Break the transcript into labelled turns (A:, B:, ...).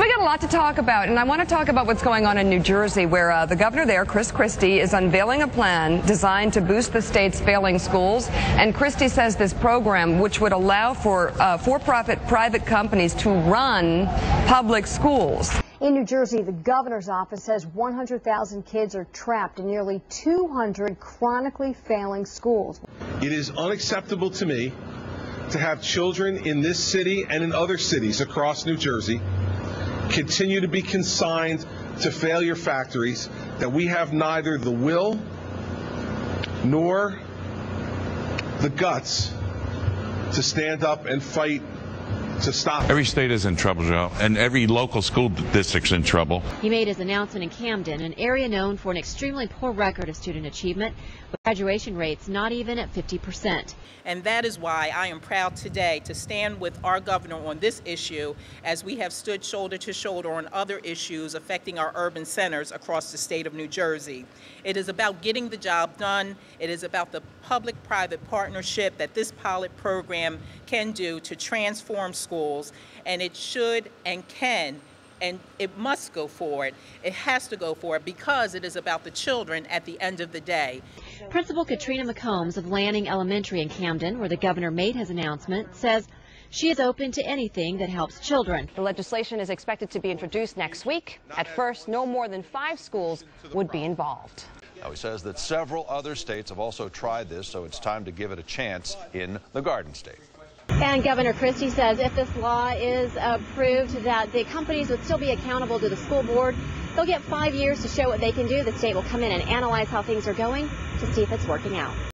A: So we got a lot to talk about, and I want to talk about what's going on in New Jersey, where uh, the governor there, Chris Christie, is unveiling a plan designed to boost the state's failing schools. And Christie says this program, which would allow for uh, for-profit private companies to run public schools.
B: In New Jersey, the governor's office says 100,000 kids are trapped in nearly 200 chronically failing schools.
C: It is unacceptable to me to have children in this city and in other cities across New Jersey continue to be consigned to failure factories that we have neither the will nor the guts to stand up and fight to stop.
D: Every state is in trouble, Joe, and every local school district's in trouble.
E: He made his announcement in Camden, an area known for an extremely poor record of student achievement, with graduation rates not even at 50%.
F: And that is why I am proud today to stand with our governor on this issue as we have stood shoulder to shoulder on other issues affecting our urban centers across the state of New Jersey. It is about getting the job done. It is about the public-private partnership that this pilot program can do to transform schools, and it should and can and it must go forward. It has to go forward because it is about the children at the end of the day.
E: Principal Katrina McCombs of Lanning Elementary in Camden, where the governor made his announcement, says she is open to anything that helps children.
G: The legislation is expected to be introduced next week. At first, no more than five schools would be involved.
H: Now, he says that several other states have also tried this, so it's time to give it a chance in the Garden State.
E: And Governor Christie says if this law is approved, that the companies would still be accountable to the school board. They'll get five years to show what they can do. The state will come in and analyze how things are going to see if it's working out.